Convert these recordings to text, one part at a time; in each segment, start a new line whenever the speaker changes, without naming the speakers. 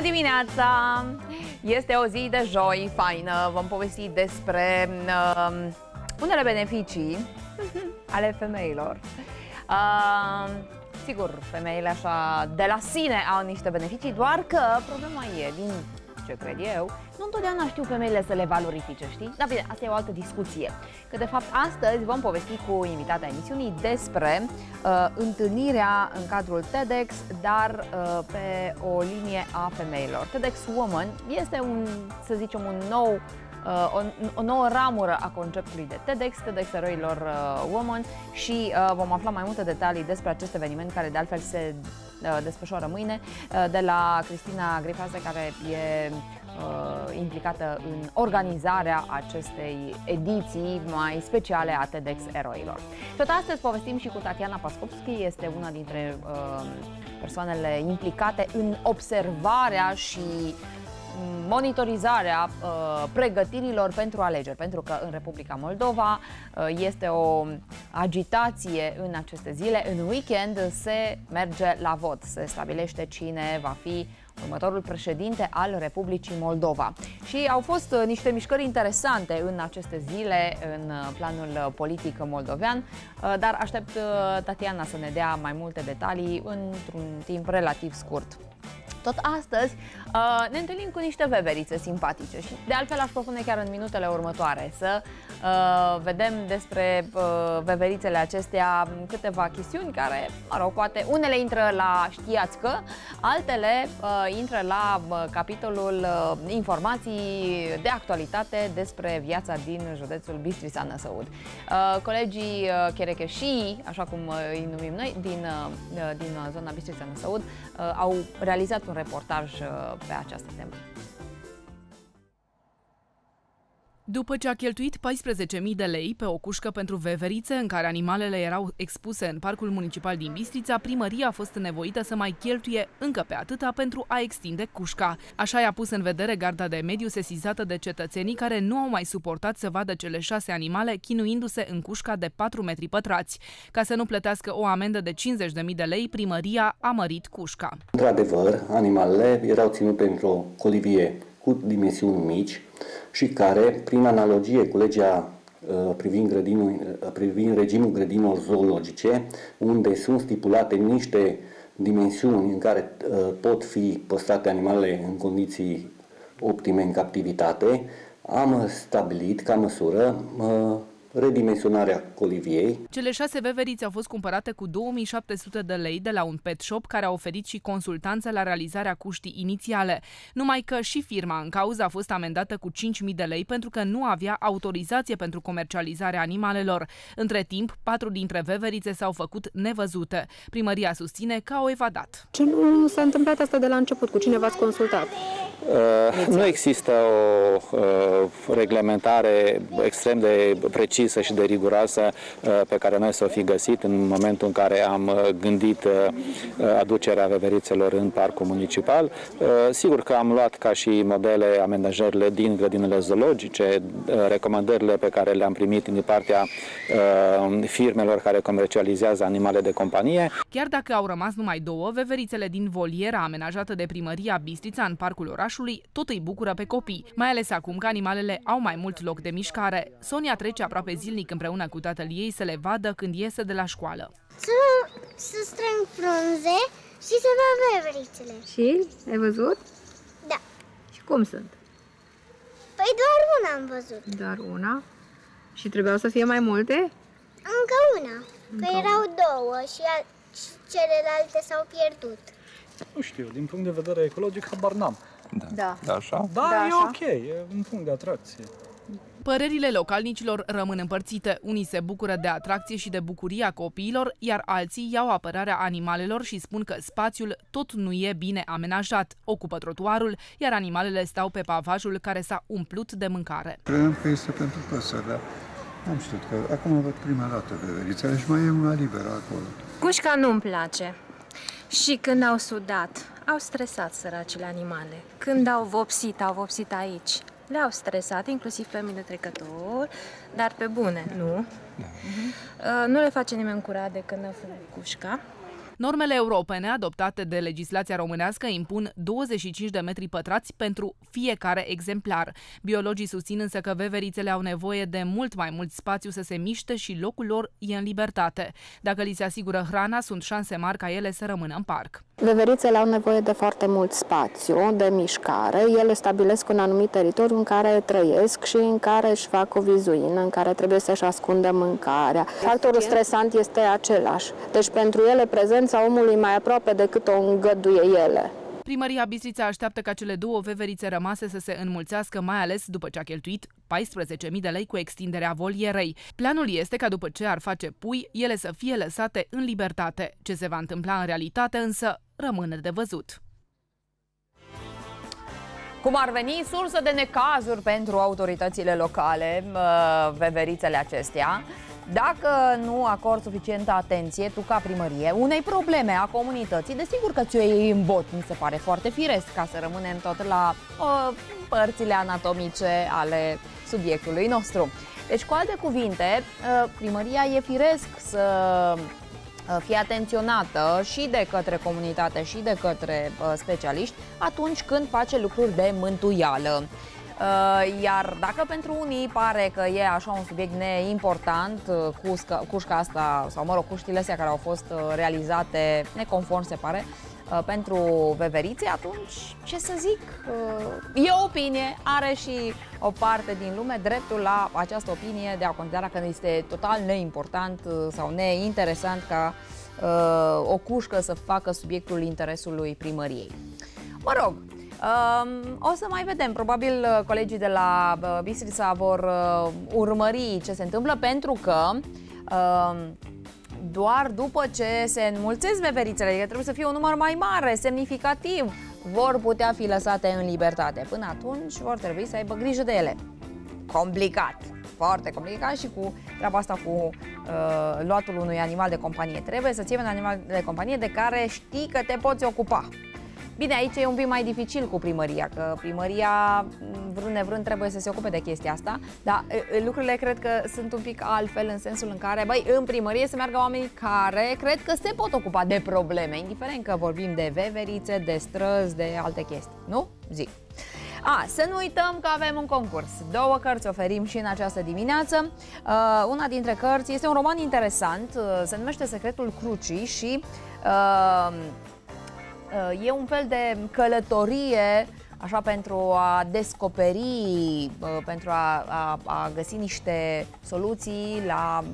Bună dimineața! Este o zi de joi faină. Vom povesti despre uh, unele beneficii ale femeilor. Uh, sigur, femeile așa de la sine au niște beneficii, doar că problema e, din ce cred eu, nu întotdeauna știu femeile să le valorifice, știi? Dar bine, asta e o altă discuție. Că de fapt astăzi vom povesti cu invitata emisiunii despre uh, întâlnirea în cadrul TEDx, dar uh, pe o linie a femeilor. TEDx Woman este un, să zicem, un nou Uh, o, o nouă ramură a conceptului de TEDx, TEDx Eroilor uh, Woman și uh, vom afla mai multe detalii despre acest eveniment care de altfel se uh, desfășoară mâine uh, de la Cristina Grifase care e uh, implicată în organizarea acestei ediții mai speciale a TEDx Eroilor. Tot astăzi povestim și cu Tatiana Pascovski, este una dintre uh, persoanele implicate în observarea și monitorizarea uh, pregătirilor pentru alegeri, pentru că în Republica Moldova uh, este o agitație în aceste zile. În weekend se merge la vot, se stabilește cine va fi următorul președinte al Republicii Moldova. Și au fost uh, niște mișcări interesante în aceste zile în uh, planul politic moldovean, uh, dar aștept Tatiana să ne dea mai multe detalii într-un timp relativ scurt. Tot astăzi uh, ne întâlnim cu niște veverițe simpatice și de altfel aș propune chiar în minutele următoare să uh, vedem despre uh, veverițele acestea câteva chestiuni care, mă rog, poate unele intră la știați că, altele uh, intră la uh, capitolul uh, informații de actualitate despre viața din județul Bistrița Năsăud. Uh, colegii uh, Cherecheșii, așa cum uh, îi numim noi, din, uh, din zona Bistrița Năsăud, uh, au realizat un reportaj uh, pe această temă.
După ce a cheltuit 14.000 de lei pe o cușcă pentru veverițe în care animalele erau expuse în Parcul Municipal din Bistrița, primăria a fost nevoită să mai cheltuie încă pe atâta pentru a extinde cușca. Așa i-a pus în vedere garda de mediu sesizată de cetățenii care nu au mai suportat să vadă cele șase animale chinuindu-se în cușca de 4 metri pătrați. Ca să nu plătească o amendă de 50.000 de lei, primăria a mărit cușca.
Într-adevăr, animalele erau ținute într-o colivie cu dimensiuni mici, și care, prin analogie cu legea uh, privind, grădinul, uh, privind regimul grădinilor zoologice, unde sunt stipulate niște dimensiuni în care uh, pot fi păstrate animalele în condiții optime în captivitate, am stabilit ca măsură redimensionarea coliviei.
Cele șase veveriți au fost cumpărate cu 2700 de lei de la un pet shop care a oferit și consultanță la realizarea cuștii inițiale. Numai că și firma în cauză a fost amendată cu 5000 de lei pentru că nu avea autorizație pentru comercializarea animalelor. Între timp, patru dintre veverițe s-au făcut nevăzute. Primăria susține că au evadat.
Ce nu s-a întâmplat asta de la început? Cu cine v-ați consultat?
Uh, nu există o uh, reglementare extrem de precisă și de riguroasă uh, pe care noi să o fi găsit în momentul în care am uh, gândit uh, aducerea veverițelor în parcul municipal. Uh, sigur că am luat ca și modele amenajările din grădinile zoologice, uh, recomandările pe care le-am primit din partea uh, firmelor care comercializează animale de companie.
Chiar dacă au rămas numai două, veverițele din voliera amenajată de primăria Bistrița în parcul orașului orașului tot îi bucură pe copii, mai ales acum că animalele au mai mult loc de mișcare. Sonia trece aproape zilnic împreună cu tatăl ei să le vadă când iese de la școală.
Să, să strâng frunze și să văd veverițele.
Și? Ai văzut?
Da.
Și cum sunt?
Păi doar una am văzut.
Doar una? Și trebuiau să fie mai multe?
Încă una. Încă că erau două și celelalte s-au pierdut.
Nu știu, din punct de vedere ecologic, habar n-am.
Da. Da. da așa?
Da, da e așa? ok, e un punct de atracție.
Părerile localnicilor rămân împărțite. Unii se bucură de atracție și de bucuria copiilor, iar alții iau apărarea animalelor și spun că spațiul tot nu e bine amenajat. Ocupă trotuarul, iar animalele stau pe pavajul care s-a umplut de mâncare.
Credeam că este pentru păsări, dar am știut că acum văd prima dată veverița și mai e una liberă acolo.
Cușca nu-mi place. Și când au sudat, au stresat săracile animale. Când au vopsit, au vopsit aici. Le-au stresat, inclusiv pe mine trecător, dar pe bune, nu. Da. Uh-huh. Uh, nu le face nimeni curat de când a făcut cușca.
Normele europene adoptate de legislația românească impun 25 de metri pătrați pentru fiecare exemplar. Biologii susțin însă că veverițele au nevoie de mult mai mult spațiu să se miște și locul lor e în libertate. Dacă li se asigură hrana, sunt șanse mari ca ele să rămână în parc.
Veverițele au nevoie de foarte mult spațiu, de mișcare. Ele stabilesc un anumit teritoriu în care trăiesc și în care își fac o vizuină, în care trebuie să-și ascundă mâncarea. Factorul stresant este același. Deci pentru ele prezența omului mai aproape decât o îngăduie ele.
Primăria Bistrița așteaptă ca cele două veverițe rămase să se înmulțească, mai ales după ce a cheltuit 14.000 de lei cu extinderea volierei. Planul este ca după ce ar face pui, ele să fie lăsate în libertate. Ce se va întâmpla în realitate însă rămâne de văzut.
Cum ar veni sursă de necazuri pentru autoritățile locale, veverițele acestea, dacă nu acord suficientă atenție tu ca primărie unei probleme a comunității, desigur că ți-o iei în bot, mi se pare foarte firesc ca să rămânem tot la uh, părțile anatomice ale subiectului nostru. Deci, cu alte cuvinte, uh, primăria e firesc să fie atenționată și de către comunitate și de către uh, specialiști atunci când face lucruri de mântuială. Uh, iar dacă pentru unii pare că e așa un subiect neimportant, uh, cușca, cușca asta, sau mă rog, cuștile astea care au fost uh, realizate neconform, se pare, pentru veverițe, atunci, ce să zic, e o opinie, are și o parte din lume dreptul la această opinie de a considera că este total neimportant sau neinteresant ca o cușcă să facă subiectul interesului primăriei. Mă rog, Um, o să mai vedem. Probabil uh, colegii de la uh, Bistrița vor uh, urmări ce se întâmplă pentru că uh, doar după ce se înmulțesc veverițele, adică trebuie să fie un număr mai mare, semnificativ, vor putea fi lăsate în libertate. Până atunci vor trebui să aibă grijă de ele. Complicat, foarte complicat și cu treaba asta cu uh, luatul unui animal de companie. Trebuie să ții un animal de companie de care știi că te poți ocupa. Bine, aici e un pic mai dificil cu primăria, că primăria, vrând nevrând, trebuie să se ocupe de chestia asta, dar lucrurile cred că sunt un pic altfel în sensul în care, băi, în primărie să meargă oamenii care cred că se pot ocupa de probleme, indiferent că vorbim de veverițe, de străzi, de alte chestii, nu? Zic. A, să nu uităm că avem un concurs. Două cărți oferim și în această dimineață. Uh, una dintre cărți este un roman interesant, uh, se numește Secretul Crucii și uh, Uh, e un fel de călătorie așa pentru a descoperi, uh, pentru a, a, a găsi niște soluții la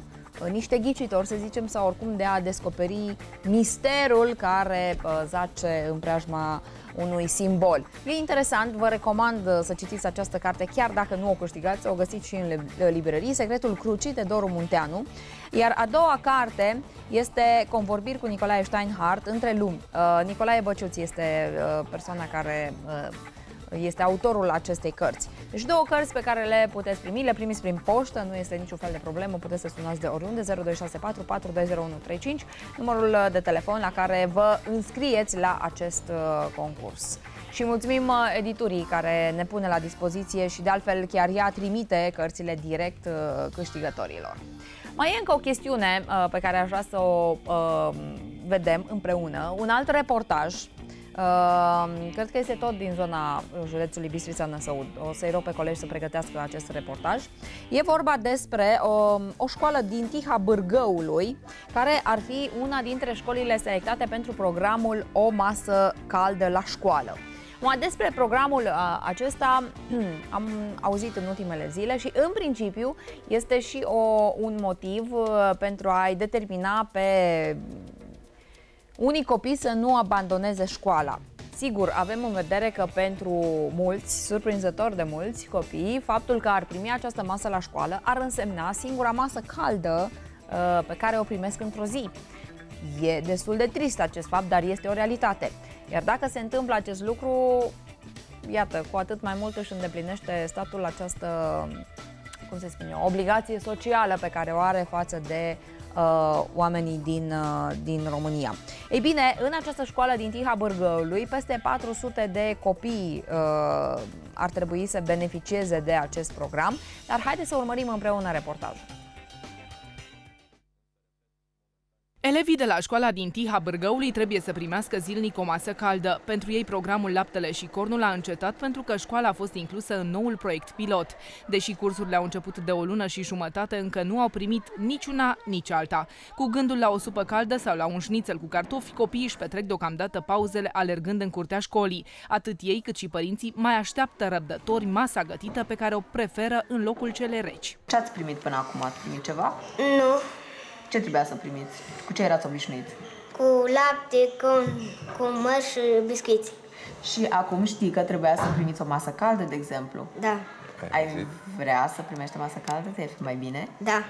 uh, niște ghicitori, să zicem, sau oricum de a descoperi misterul care zace în preajma unui simbol. E interesant, vă recomand să citiți această carte, chiar dacă nu o câștigați, o găsiți și în librării, Secretul Crucii de Doru Munteanu. Iar a doua carte este Convorbiri cu Nicolae Steinhardt între lumi. Uh, Nicolae Băciuț este uh, persoana care uh, este autorul acestei cărți. Deci două cărți pe care le puteți primi, le primiți prin poștă, nu este niciun fel de problemă, puteți să sunați de oriunde, 0264 420135, numărul de telefon la care vă înscrieți la acest uh, concurs. Și mulțumim uh, editurii care ne pune la dispoziție și de altfel chiar ea trimite cărțile direct uh, câștigătorilor. Mai e încă o chestiune uh, pe care aș vrea să o uh, vedem împreună. Un alt reportaj Uh, cred că este tot din zona județului Bistrița Năsăud. O să-i rog pe colegi să pregătească acest reportaj. E vorba despre o, o școală din Tiha Bârgăului, care ar fi una dintre școlile selectate pentru programul O masă caldă la școală. Mai despre programul uh, acesta am auzit în ultimele zile și în principiu este și o, un motiv uh, pentru a-i determina pe unii copii să nu abandoneze școala. Sigur, avem în vedere că pentru mulți, surprinzător de mulți copii, faptul că ar primi această masă la școală ar însemna singura masă caldă uh, pe care o primesc într-o zi. E destul de trist acest fapt, dar este o realitate. Iar dacă se întâmplă acest lucru, iată, cu atât mai mult își îndeplinește statul această, cum se spune, obligație socială pe care o are față de uh, oamenii din, uh, din România. Ei bine, în această școală din Tiha Bârgăului, peste 400 de copii uh, ar trebui să beneficieze de acest program, dar haideți să urmărim împreună reportajul.
Elevii de la școala din Tiha Bârgăului trebuie să primească zilnic o masă caldă. Pentru ei, programul Laptele și Cornul a încetat pentru că școala a fost inclusă în noul proiect pilot. Deși cursurile au început de o lună și jumătate, încă nu au primit niciuna, nici alta. Cu gândul la o supă caldă sau la un șnițel cu cartofi, copiii își petrec deocamdată pauzele alergând în curtea școlii. Atât ei cât și părinții mai așteaptă răbdători masa gătită pe care o preferă în locul cele reci.
Ce ați primit până acum? Ați primit ceva?
Nu.
Ce trebuia să primiți? Cu ce erați obișnuiți?
Cu lapte, cu, cu măr și biscuiți.
Și acum știi că trebuia să primiți o masă caldă, de exemplu.
Da.
Ai vrea să primești o masă caldă? Te fi mai bine?
Da.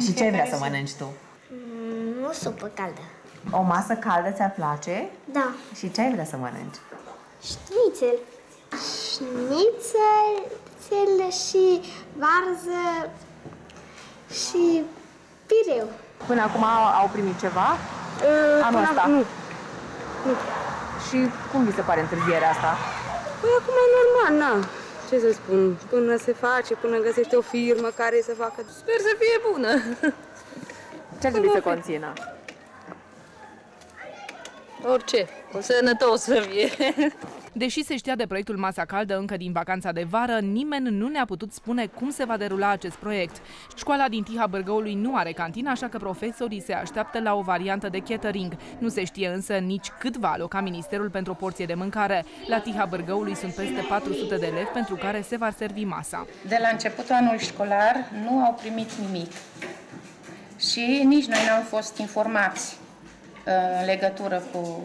Și ce ai vrea să mănânci tu?
Mm, Nu supă caldă.
O masă caldă ți-ar place?
Da.
Și ce ai vrea să mănânci?
Șnițel. Șnițel și varză și pireu.
Până acum au primit ceva?
Uh,
Anul
până
ăsta?
Nu. Nu.
Și cum vi se pare întârzierea asta?
Păi acum e normal, na. Ce să spun, până se face, până găsește o firmă care să facă... Sper să fie bună.
Ce ar trebui să conțină?
Orice, o sănătos să fie.
Deși se știa de proiectul Masa Caldă încă din vacanța de vară, nimeni nu ne-a putut spune cum se va derula acest proiect. Școala din Tiha Bârgăului nu are cantină, așa că profesorii se așteaptă la o variantă de catering. Nu se știe însă nici cât va aloca Ministerul pentru o porție de mâncare. La Tiha Bârgăului sunt peste 400 de elevi pentru care se va servi masa.
De la începutul anului școlar nu au primit nimic și nici noi n-am fost informați uh, în legătură cu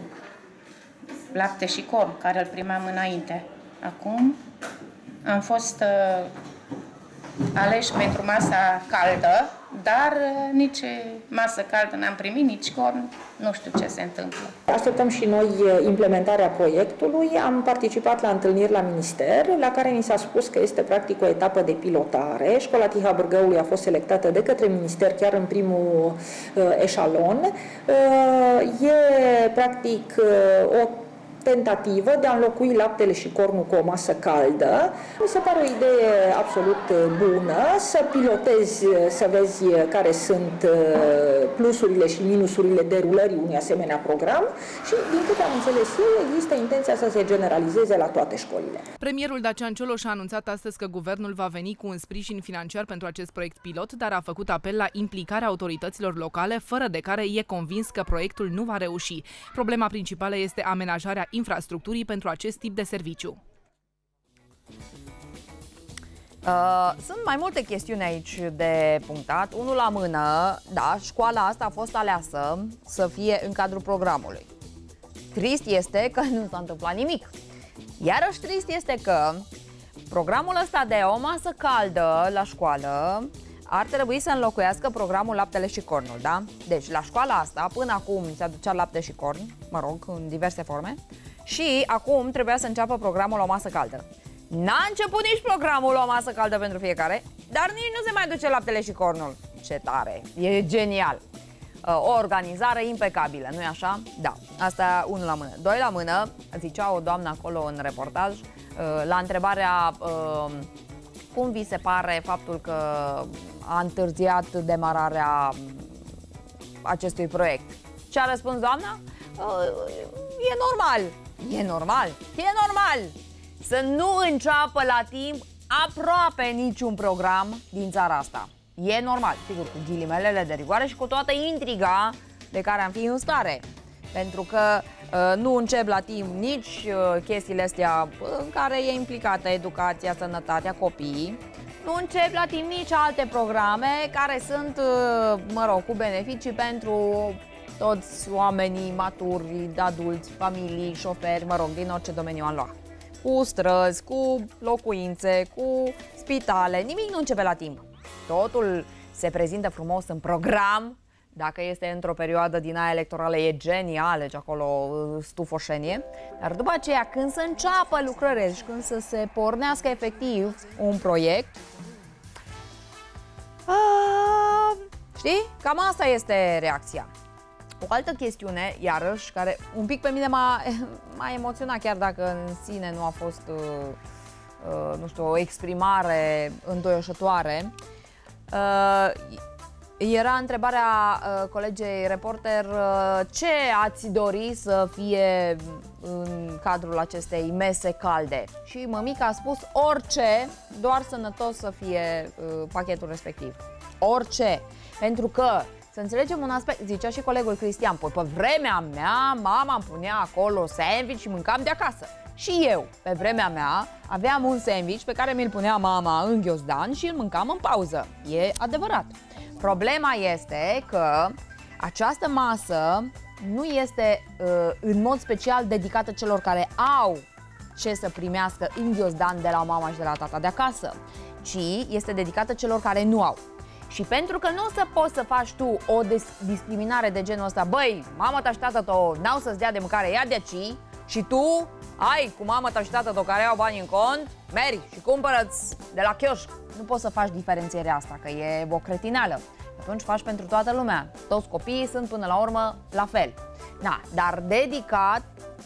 lapte și corn, care îl primeam înainte. Acum am fost uh, aleși pentru masa caldă, dar uh, nici masă caldă n-am primit, nici corn, nu știu ce se întâmplă.
Așteptăm și noi implementarea proiectului. Am participat la întâlniri la minister, la care ni s-a spus că este practic o etapă de pilotare. Școala Tiha Bârgăului a fost selectată de către minister chiar în primul uh, eșalon. Uh, e practic uh, o tentativă de a înlocui laptele și cornul cu o masă caldă. Mi se pare o idee absolut bună să pilotezi, să vezi care sunt uh, plusurile și minusurile derulării unui asemenea program și, din câte am înțeles eu, există intenția să se generalizeze la toate școlile.
Premierul Dacian Cioloș a anunțat astăzi că guvernul va veni cu un sprijin financiar pentru acest proiect pilot, dar a făcut apel la implicarea autorităților locale, fără de care e convins că proiectul nu va reuși. Problema principală este amenajarea infrastructurii pentru acest tip de serviciu.
Uh, sunt mai multe chestiuni aici de punctat. Unul la mână, da, școala asta a fost aleasă să fie în cadrul programului. Trist este că nu s-a întâmplat nimic. Iarăși trist este că programul ăsta de o masă caldă la școală ar trebui să înlocuiască programul laptele și cornul, da? Deci, la școala asta, până acum se aducea lapte și corn, mă rog, în diverse forme, și acum trebuia să înceapă programul o masă caldă. N-a început nici programul o masă caldă pentru fiecare, dar nici nu se mai duce laptele și cornul. Ce tare! E genial! O organizare impecabilă, nu-i așa? Da, asta unul la mână. Doi la mână, zicea o doamnă acolo în reportaj, la întrebarea cum vi se pare faptul că a întârziat demararea acestui proiect? Ce a răspuns doamna? E normal, e normal, e normal să nu înceapă la timp aproape niciun program din țara asta. E normal, sigur, cu ghilimelele de rigoare și cu toată intriga de care am fi în stare. Pentru că uh, nu încep la timp nici uh, chestiile astea în care e implicată educația, sănătatea copiii, nu încep la timp nici alte programe care sunt, uh, mă rog, cu beneficii pentru toți oamenii maturi, adulți, familii, șoferi, mă rog, din orice domeniu am luat. Cu străzi, cu locuințe, cu spitale, nimic nu începe la timp. Totul se prezintă frumos în program, dacă este într-o perioadă din aia electorală e genial, deci acolo stufoșenie, dar după aceea când să înceapă lucrările și când să se pornească efectiv un proiect, a, știi? Cam asta este reacția. O altă chestiune, iarăși, care un pic pe mine m-a, m-a emoționat, chiar dacă în sine nu a fost, uh, uh, nu știu, o exprimare îndoioșătoare, uh, Era întrebarea uh, colegei reporter uh, ce ați dori să fie în cadrul acestei mese calde. Și mămica a spus orice, doar sănătos să fie uh, pachetul respectiv. Orice. Pentru că să înțelegem un aspect, zicea și colegul Cristian, păi pe vremea mea mama îmi punea acolo sandwich și mâncam de acasă. Și eu, pe vremea mea, aveam un sandwich pe care mi-l punea mama în ghiozdan și îl mâncam în pauză. E adevărat. Problema este că această masă nu este uh, în mod special dedicată celor care au ce să primească în ghiozdan de la mama și de la tata de acasă, ci este dedicată celor care nu au. Și pentru că nu o să poți să faci tu o discriminare de genul ăsta, băi, mama ta și tata tău n-au să-ți dea de mâncare, ia de aici, și tu ai cu mama ta și tata tău care au bani în cont, mergi și cumpărăți de la chioșc. Nu poți să faci diferențierea asta, că e o cretinală. Atunci faci pentru toată lumea. Toți copiii sunt până la urmă la fel. Na, dar dedicat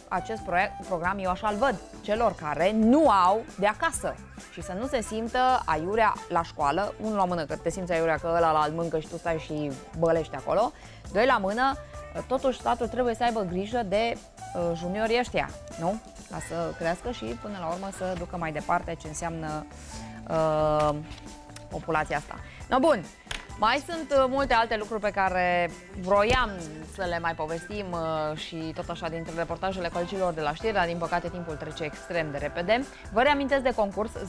acest proiect, program, eu așa-l văd, celor care nu au de acasă și să nu se simtă aiurea la școală, unul la mână că te simți aiurea că ăla la alt mâncă și tu stai și bălești acolo, doi la mână, totuși statul trebuie să aibă grijă de uh, juniorii ăștia, nu? Ca să crească și până la urmă să ducă mai departe ce înseamnă uh, populația asta. No, bun, mai sunt uh, multe alte lucruri pe care vroiam să le mai povestim uh, și tot așa dintre reportajele colegilor de la știri, dar din păcate timpul trece extrem de repede. Vă reamintesc de concurs 0264420135,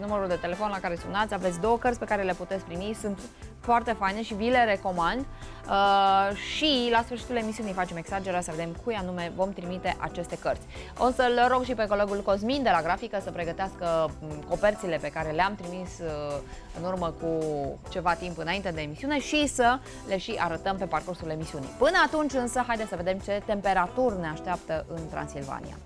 numărul de telefon la care sunați, aveți două cărți pe care le puteți primi, sunt foarte faine și vi le recomand. Uh, și la sfârșitul emisiunii facem exagerarea să vedem cui anume vom trimite aceste cărți. O să-l rog și pe colegul Cosmin de la grafică să pregătească mm, coperțile pe care le-am trimis uh, în urmă cu ceva timp înainte de emisiune și să le și arătăm pe parcursul emisiunii. Până atunci însă, haideți să vedem ce temperaturi ne așteaptă în Transilvania.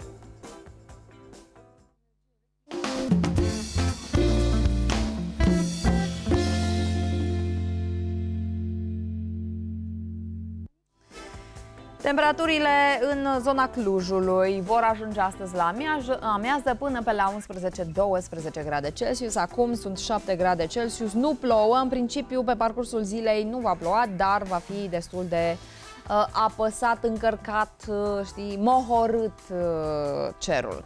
Temperaturile în zona Clujului vor ajunge astăzi la amiază până pe la 11-12 grade Celsius. Acum sunt 7 grade Celsius. Nu plouă, în principiu pe parcursul zilei nu va ploua, dar va fi destul de uh, apăsat, încărcat, uh, știi, mohorât uh, cerul.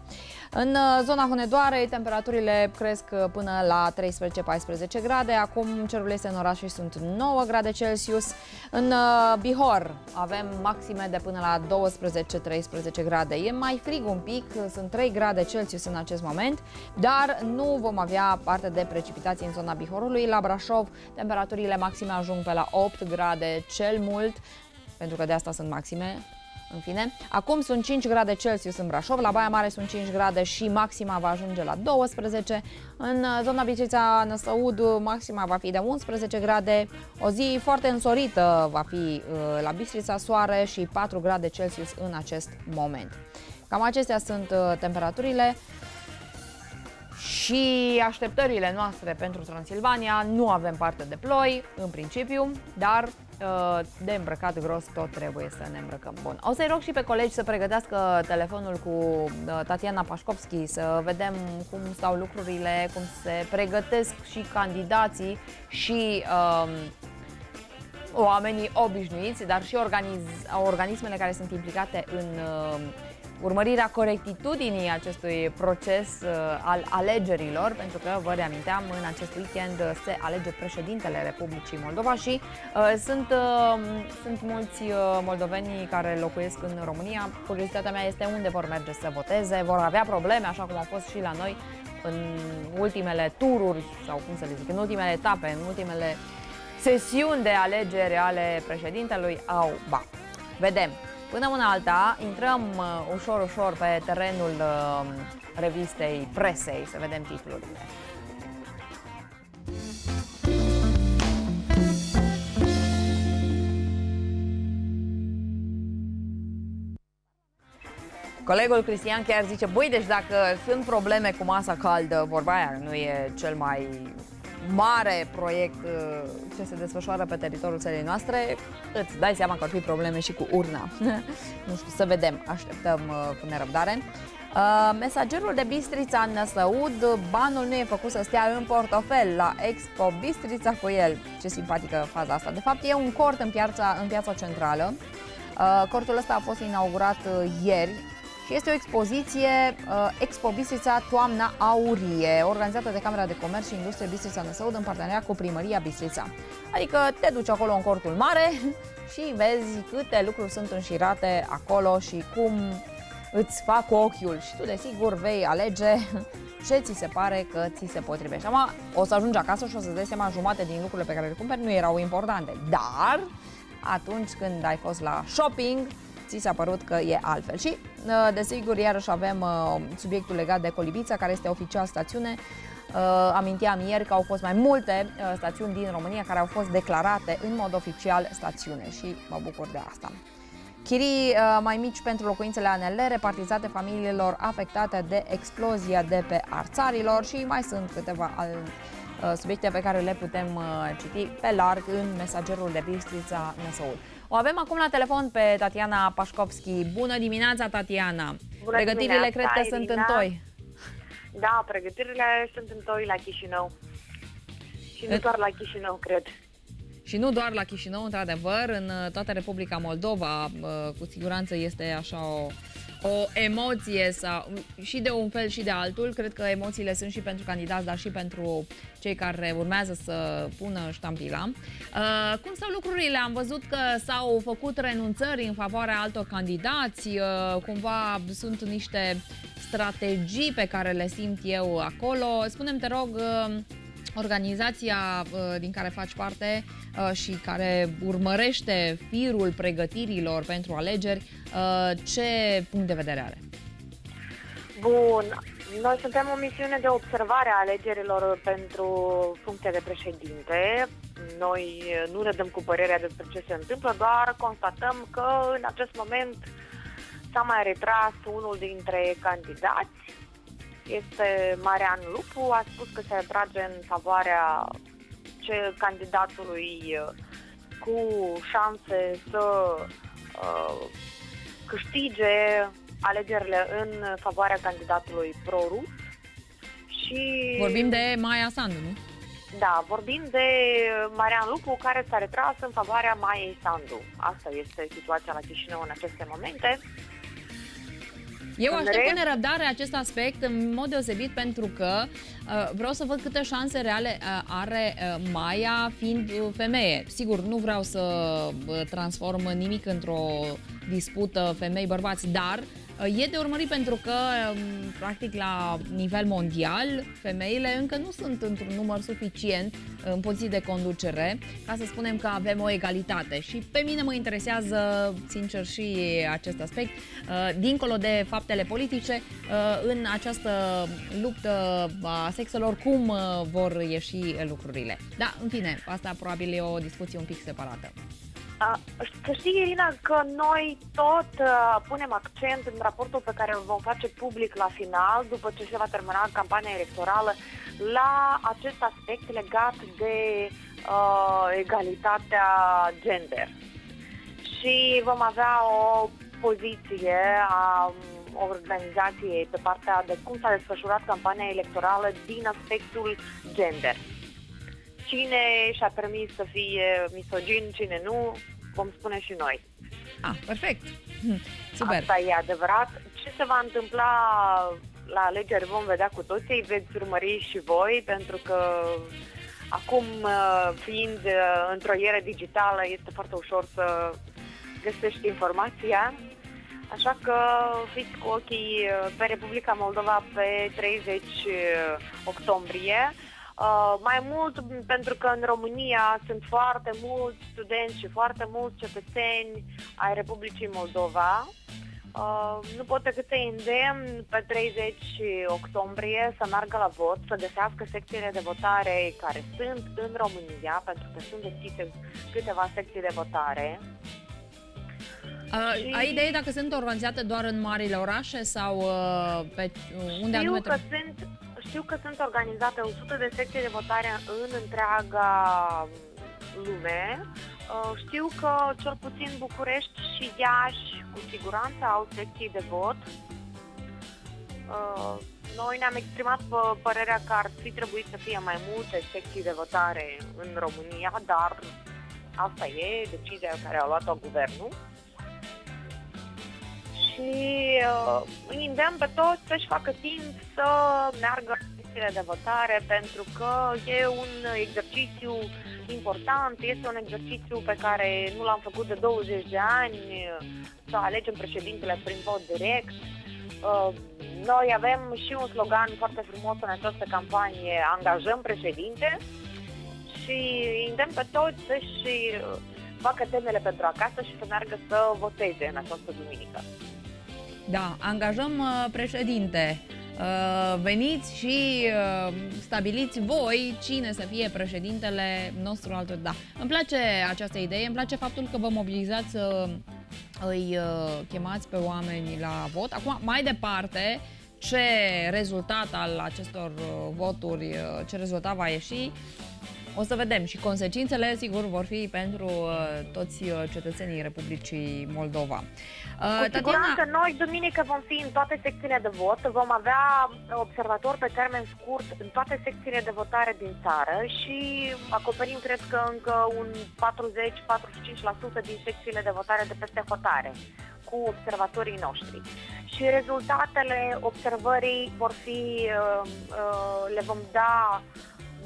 În uh, zona Hunedoarei, temperaturile cresc uh, până la 13-14 grade. Acum cerul este în oraș și sunt 9 grade Celsius. În uh, Bihor avem maxime de până la 12-13 grade. E mai frig un pic, sunt 3 grade Celsius în acest moment, dar nu vom avea parte de precipitații în zona Bihorului. La Brașov, temperaturile maxime ajung pe la 8 grade cel mult, pentru că de asta sunt maxime, în fine. Acum sunt 5 grade Celsius în Brașov, la Baia Mare sunt 5 grade și maxima va ajunge la 12. În uh, zona Bistrița Năsăud, maxima va fi de 11 grade. O zi foarte însorită va fi uh, la Bistrița Soare și 4 grade Celsius în acest moment. Cam acestea sunt uh, temperaturile și așteptările noastre pentru Transilvania. Nu avem parte de ploi, în principiu, dar uh, de îmbrăcat gros tot trebuie să ne îmbrăcăm bun. O să-i rog și pe colegi să pregătească telefonul cu uh, Tatiana Pașcovski, să vedem cum stau lucrurile, cum se pregătesc și candidații și um, oamenii obișnuiți, dar și organiz- organismele care sunt implicate în uh, urmărirea corectitudinii acestui proces uh, al alegerilor, pentru că, vă reaminteam, în acest weekend se alege președintele Republicii Moldova și uh, sunt, uh, sunt mulți uh, moldoveni care locuiesc în România. Curiozitatea mea este unde vor merge să voteze, vor avea probleme, așa cum au fost și la noi în ultimele tururi, sau cum să le zic, în ultimele etape, în ultimele sesiuni de alegeri ale președintelui, au, ba, vedem. Până una alta, intrăm uh, ușor, ușor pe terenul uh, revistei presei, să vedem titlurile. Colegul Cristian chiar zice, băi, deci dacă sunt probleme cu masa caldă, vorba aia nu e cel mai mare proiect uh, ce se desfășoară pe teritoriul țării noastre, îți dai seama că ar fi probleme și cu urna. nu știu, să vedem, așteptăm uh, cu nerăbdare. Uh, mesagerul de Bistrița Năsăud, banul nu e făcut să stea în portofel la Expo Bistrița cu el. Ce simpatică faza asta. De fapt, e un cort în piața, în piața centrală. Uh, cortul ăsta a fost inaugurat uh, ieri și este o expoziție uh, Expo Bistrița Toamna Aurie, organizată de Camera de Comerț și Industrie Bistrița Năsăud în parteneriat cu Primăria Bistrița. Adică te duci acolo în cortul mare și vezi câte lucruri sunt înșirate acolo și cum îți fac ochiul și tu desigur vei alege ce ți se pare că ți se potrivește. Acum o să ajungi acasă și o să-ți dai seama jumate din lucrurile pe care le cumperi nu erau importante, dar atunci când ai fost la shopping, ți s-a părut că e altfel. Și, uh, desigur, iarăși avem uh, subiectul legat de Colibița, care este oficial stațiune. Uh, aminteam ieri că au fost mai multe stațiuni din România care au fost declarate în mod oficial stațiune și mă bucur de asta. Chirii mai mici pentru locuințele ANL repartizate familiilor afectate de explozia de pe arțarilor și mai sunt câteva subiecte pe care le putem citi pe larg în mesagerul de Bistrița Năsăul. O avem acum la telefon pe Tatiana Pașcovski. Bună dimineața, Tatiana!
Bună
Pregătirile
dimineața,
cred că sunt în toi.
Da, pregătirile sunt în toi la Chișinău. Și nu doar la Chișinău, cred.
Și nu doar la Chișinău, într-adevăr, în uh, toată Republica Moldova, uh, cu siguranță este așa o, o emoție sau, și de un fel și de altul. Cred că emoțiile sunt și pentru candidați, dar și pentru cei care urmează să pună ștampila. Uh, cum stau lucrurile? Am văzut că s-au făcut renunțări în favoarea altor candidați. Uh, cumva sunt niște strategii pe care le simt eu acolo. Spune-mi, te rog, uh, organizația uh, din care faci parte uh, și care urmărește firul pregătirilor pentru alegeri, uh, ce punct de vedere are?
Bun, noi suntem o misiune de observare a alegerilor pentru funcția de președinte. Noi nu ne dăm cu părerea despre ce se întâmplă, doar constatăm că în acest moment s-a mai retras unul dintre candidați este Marian Lupu, a spus că se retrage în favoarea ce candidatului uh, cu șanse să uh, câștige alegerile în favoarea candidatului pro-rus. Și...
Vorbim de Maia Sandu, nu?
Da, vorbim de Marian Lupu, care s-a retras în favoarea Maiei Sandu. Asta este situația la Chișinău în aceste momente.
Eu aștept cu nerăbdare acest aspect în mod deosebit pentru că uh, vreau să văd câte șanse reale uh, are uh, Maia fiind uh, femeie. Sigur, nu vreau să uh, transform nimic într-o dispută femei-bărbați, dar uh, E de urmărit pentru că, um, practic, la nivel mondial, femeile încă nu sunt într-un număr suficient în poziții de conducere ca să spunem că avem o egalitate. Și pe mine mă interesează, sincer, și acest aspect. Uh, dincolo de faptele politice, uh, în această luptă a sexelor, cum uh, vor ieși lucrurile. Da, în fine, asta probabil e o discuție un pic separată.
Să știi, Irina, că noi tot uh, punem accent în raportul pe care îl vom face public la final, după ce se va termina campania electorală, la acest aspect legat de uh, egalitatea gender. Și vom avea o poziție a um, organizației pe partea de cum s-a desfășurat campania electorală din aspectul gender cine și-a permis să fie misogin, cine nu, vom spune și noi.
Ah, perfect. Super.
Asta e adevărat. Ce se va întâmpla la alegeri vom vedea cu toții, veți urmări și voi, pentru că acum, uh, fiind uh, într-o eră digitală, este foarte ușor să găsești informația. Așa că fiți cu ochii uh, pe Republica Moldova pe 30 octombrie. Uh, mai mult pentru că în România sunt foarte mulți studenți și foarte mulți cetățeni ai Republicii Moldova. Uh, nu pot decât să îndemn pe 30 octombrie să meargă la vot, să găsească secțiile de votare care sunt în România, pentru că sunt deschise câteva secții de votare.
Uh, și... Ai idee dacă sunt organizate doar în marile orașe sau uh, pe unde
Știu
anume?
că sunt știu că sunt organizate 100 de secții de votare în întreaga lume. Uh, știu că cel puțin București și Iași cu siguranță au secții de vot. Uh, noi ne-am exprimat părerea că ar fi trebuit să fie mai multe secții de votare în România, dar asta e decizia care a luat-o guvernul. Și uh, îi îndemn pe toți să-și facă timp să meargă secțiile de votare pentru că e un exercițiu important, este un exercițiu pe care nu l-am făcut de 20 de ani, să alegem președintele prin vot direct. Uh, noi avem și un slogan foarte frumos în această campanie, angajăm președinte și îndemn pe toți să-și facă temele pentru acasă și să meargă să voteze în această duminică.
Da, angajăm uh, președinte. Uh, veniți și uh, stabiliți voi cine să fie președintele nostru altul. Da, îmi place această idee, îmi place faptul că vă mobilizați să îi chemați pe oameni la vot. Acum, mai departe, ce rezultat al acestor voturi, ce rezultat va ieși, o să vedem și consecințele, sigur, vor fi pentru uh, toți uh, cetățenii Republicii Moldova.
Uh, Cu siguranță Tatiana... noi duminică vom fi în toate secțiile de vot, vom avea observatori pe termen scurt în toate secțiile de votare din țară și acoperim, cred că, încă un 40-45% din secțiile de votare de peste hotare cu observatorii noștri. Și rezultatele observării vor fi, le vom da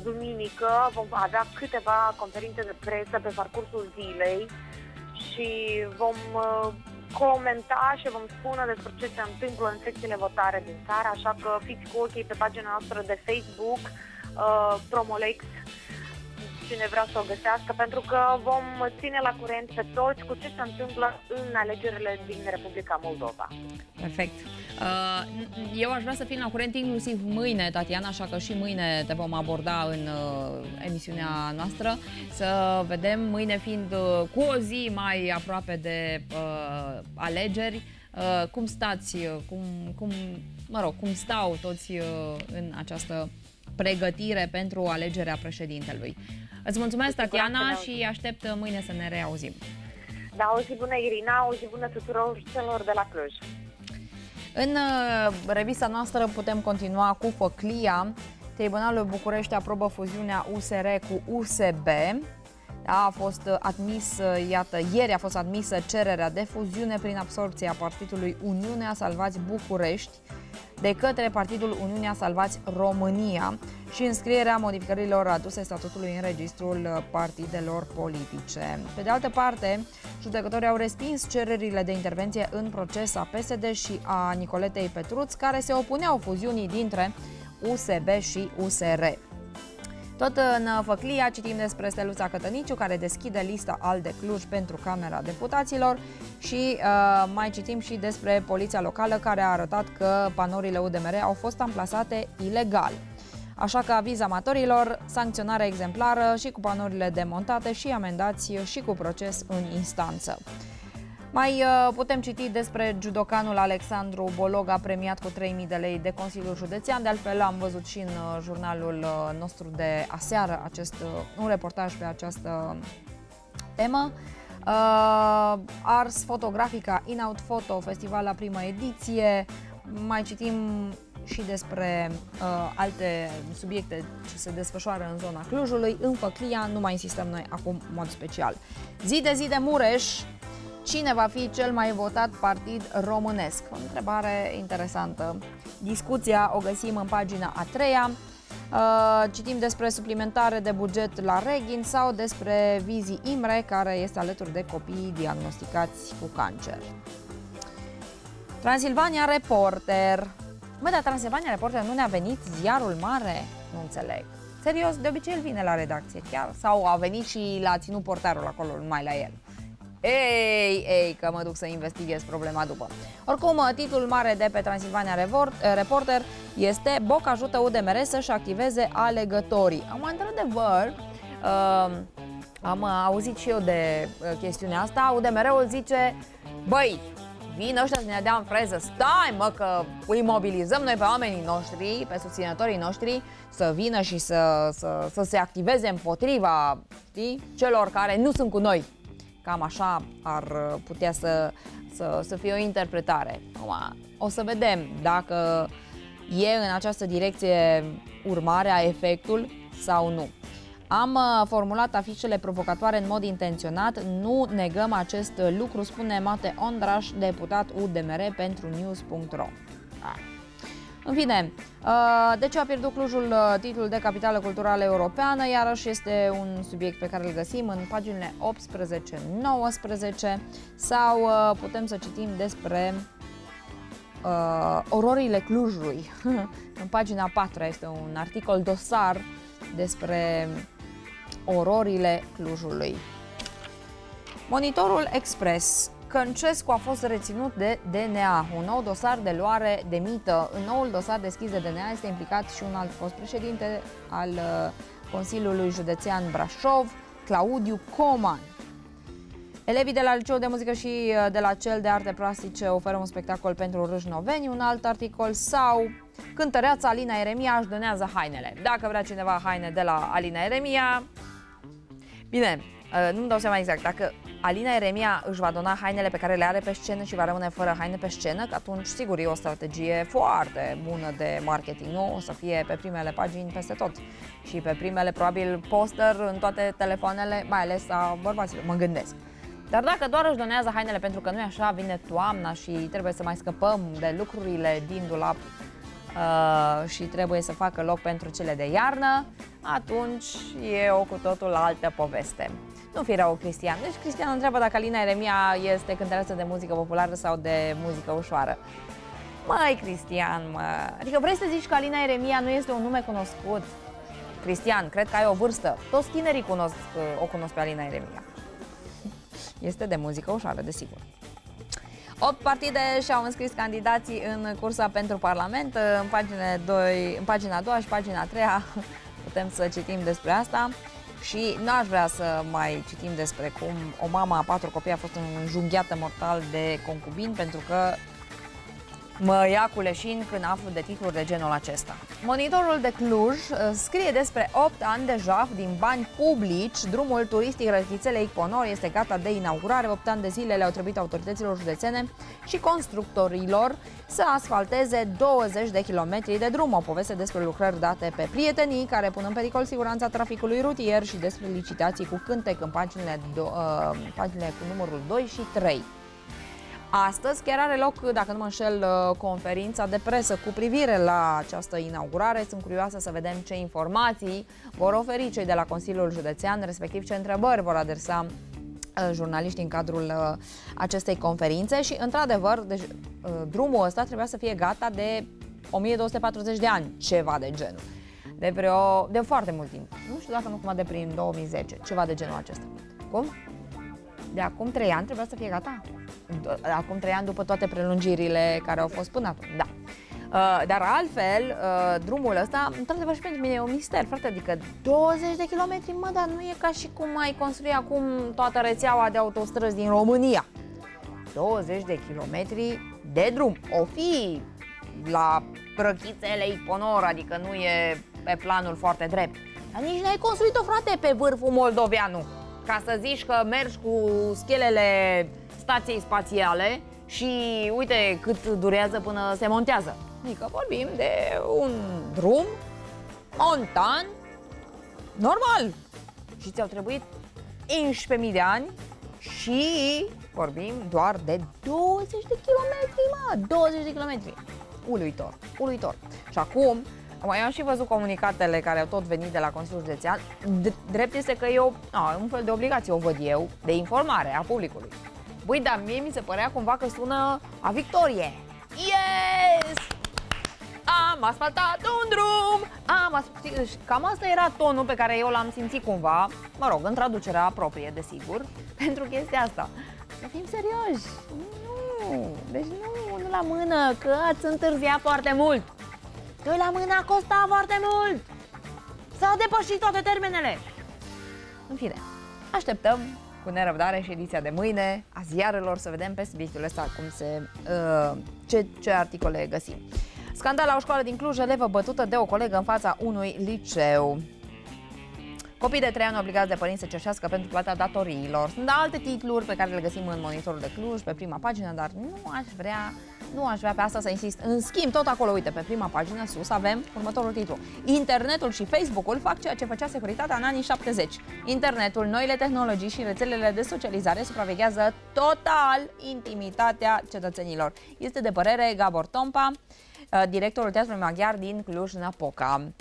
duminică vom avea câteva conferințe de presă pe parcursul zilei și vom uh, comenta și vom spune despre ce se întâmplă în secțiile votare din țară, așa că fiți cu ochii pe pagina noastră de Facebook, uh, Promolex, cine vrea să o găsească, pentru că vom ține la curent pe toți cu ce se întâmplă în alegerile din Republica Moldova.
Perfect. Uh, eu aș vrea să fim la curent inclusiv mâine, Tatiana, așa că și mâine te vom aborda în uh, emisiunea noastră, să vedem mâine fiind uh, cu o zi mai aproape de uh, alegeri, uh, cum stați, cum, cum, mă rog, cum stau toți uh, în această pregătire pentru alegerea președintelui. Îți mulțumesc, Tatiana, și aștept mâine să ne reauzim.
Da, o zi bună, Irina, o zi bună tuturor celor de la Cluj.
În uh, revista noastră putem continua cu Făclia. Tribunalul București aprobă fuziunea USR cu USB. Da, a fost admis, iată, ieri a fost admisă cererea de fuziune prin absorpția Partidului Uniunea Salvați București de către Partidul Uniunea Salvați România și înscrierea modificărilor aduse statutului în registrul partidelor politice. Pe de altă parte, judecătorii au respins cererile de intervenție în proces a PSD și a Nicoletei Petruț, care se opuneau fuziunii dintre USB și USR. Tot în Făclia citim despre Steluța Cătăniciu, care deschide lista al de Cluj pentru Camera Deputaților și uh, mai citim și despre Poliția Locală, care a arătat că panourile UDMR au fost amplasate ilegal. Așa că aviz amatorilor, sancționare exemplară și cu panourile demontate și amendați și cu proces în instanță. Mai uh, putem citi despre judocanul Alexandru Bologa premiat cu 3.000 de lei de Consiliul Județean. De altfel am văzut și în uh, jurnalul uh, nostru de aseară acest, un reportaj pe această temă. Uh, Ars Fotografica In-Out Photo, festival la prima ediție. Mai citim și despre uh, alte subiecte ce se desfășoară în zona Clujului. În Făclia nu mai insistăm noi acum în mod special. Zi de zi de Mureș, Cine va fi cel mai votat partid românesc? O întrebare interesantă. Discuția o găsim în pagina a treia. Uh, citim despre suplimentare de buget la Reghin sau despre Vizi Imre, care este alături de copii diagnosticați cu cancer. Transilvania Reporter. Mă, dar Transilvania Reporter nu ne-a venit ziarul mare? Nu înțeleg. Serios, de obicei el vine la redacție chiar? Sau a venit și l-a ținut portarul acolo, numai la el? Ei, ei, că mă duc să investighez problema după. Oricum, titlul mare de pe Transilvania Reporter este Boc ajută UDMR să-și activeze alegătorii. Am într-adevăr, uh, am auzit și eu de uh, chestiunea asta, UDMR-ul zice, băi, vin ăștia să ne dea în freză, stai mă că îi mobilizăm noi pe oamenii noștri, pe susținătorii noștri, să vină și să, să, să se activeze împotriva știi, celor care nu sunt cu noi. Cam așa ar putea să, să, să fie o interpretare. O să vedem dacă E în această direcție urmarea, efectul sau nu? Am uh, formulat afișele provocatoare în mod intenționat, nu negăm acest lucru, spune Mate Ondraș, deputat UDMR pentru news.ro. În fine, uh, de ce a pierdut Clujul uh, titlul de capitală culturală europeană? Iarăși este un subiect pe care îl găsim în paginile 18-19 sau uh, putem să citim despre uh, ororile Clujului. în pagina 4 este un articol dosar despre ororile Clujului. Monitorul Express Căncescu a fost reținut de DNA, un nou dosar de luare de mită. În noul dosar deschis de DNA este implicat și un alt fost președinte al uh, Consiliului Județean Brașov, Claudiu Coman. Elevii de la Liceul de Muzică și uh, de la cel de Arte Plastice oferă un spectacol pentru râșnoveni, un alt articol sau cântăreața Alina Eremia își donează hainele. Dacă vrea cineva haine de la Alina Eremia, bine, uh, nu-mi dau seama exact, dacă Alina Eremia își va dona hainele pe care le are pe scenă și va rămâne fără haine pe scenă, că atunci sigur e o strategie foarte bună de marketing, nu? O să fie pe primele pagini peste tot și pe primele probabil poster în toate telefoanele, mai ales a bărbaților, mă gândesc. Dar dacă doar își donează hainele pentru că nu e așa, vine toamna și trebuie să mai scăpăm de lucrurile din dulap uh, și trebuie să facă loc pentru cele de iarnă, atunci e o cu totul altă poveste. Nu fi rău, Cristian. Deci Cristian întreabă dacă Alina Eremia este cântăreață de muzică populară sau de muzică ușoară. Mai Cristian, mă. Adică vrei să zici că Alina Eremia nu este un nume cunoscut? Cristian, cred că ai o vârstă. Toți tinerii cunosc, o cunosc pe Alina Eremia. Este de muzică ușoară, desigur. 8 partide și-au înscris candidații în cursa pentru Parlament. În, pagina 2, în pagina 2 și pagina 3 putem să citim despre asta. Și n-aș vrea să mai citim despre cum o mamă a patru copii a fost înjunghiată mortal de concubin pentru că mă ia cu leșin când aflu de titluri de genul acesta. Monitorul de Cluj uh, scrie despre 8 ani deja din bani publici. Drumul turistic Răchițele Iponor este gata de inaugurare. 8 ani de zile le-au trebuit autorităților județene și constructorilor să asfalteze 20 de kilometri de drum. O poveste despre lucrări date pe prietenii care pun în pericol siguranța traficului rutier și despre licitații cu cântec în paginile, do, uh, paginile cu numărul 2 și 3. Astăzi chiar are loc, dacă nu mă înșel, uh, conferința de presă cu privire la această inaugurare. Sunt curioasă să vedem ce informații vor oferi cei de la Consiliul Județean, respectiv ce întrebări vor adresa uh, jurnaliștii în cadrul uh, acestei conferințe și, într-adevăr, deci, drumul ăsta trebuia să fie gata de 1240 de ani, ceva de genul. De vreo, de foarte mult timp. Nu știu dacă nu cumva de prin 2010, ceva de genul acesta. Cum? De acum 3 ani trebuia să fie gata acum trei ani după toate prelungirile care au fost până atunci, da. Uh, dar altfel, uh, drumul ăsta, într-adevăr și pentru mine e un mister, frate, adică 20 de kilometri, mă, dar nu e ca și cum ai construi acum toată rețeaua de autostrăzi din România. 20 de kilometri de drum. O fi la prăchițele Iponor, adică nu e pe planul foarte drept. Dar nici n-ai construit-o, frate, pe vârful moldoveanu. Ca să zici că mergi cu schelele stației spațiale și uite cât durează până se montează. Adică vorbim de un drum montan normal. Și ți-au trebuit 11.000 de ani și vorbim doar de 20 de kilometri, mă, 20 de kilometri. Uluitor, uluitor. Și acum, mai am și văzut comunicatele care au tot venit de la Consiliul Județean. Drept este că eu, a, un fel de obligație o văd eu, de informare a publicului. Băi, dar mie mi se părea cumva că sună a victorie. Yes! Am asfaltat un drum! Am asfaltat... Cam asta era tonul pe care eu l-am simțit cumva, mă rog, în traducerea proprie, desigur, pentru chestia asta. Să fim serioși! Nu! Deci nu, nu la mână, că ați întârziat foarte mult! Că la mână a costat foarte mult! S-au depășit toate termenele! În fine, așteptăm cu nerăbdare și ediția de mâine a ziarelor să vedem pe subiectul ăsta cum se, uh, ce, ce articole găsim. Scandal la o școală din Cluj, elevă bătută de o colegă în fața unui liceu. Copii de 3 ani obligați de părinți să cerșească pentru plata datoriilor. Sunt alte titluri pe care le găsim în monitorul de Cluj, pe prima pagină, dar nu aș vrea nu aș vrea pe asta să insist. În schimb, tot acolo, uite, pe prima pagină sus avem următorul titlu. Internetul și Facebook-ul fac ceea ce făcea securitatea în anii 70. Internetul, noile tehnologii și rețelele de socializare supraveghează total intimitatea cetățenilor. Este de părere Gabor Tompa, uh, directorul Teatrului Maghiar din Cluj-Napoca.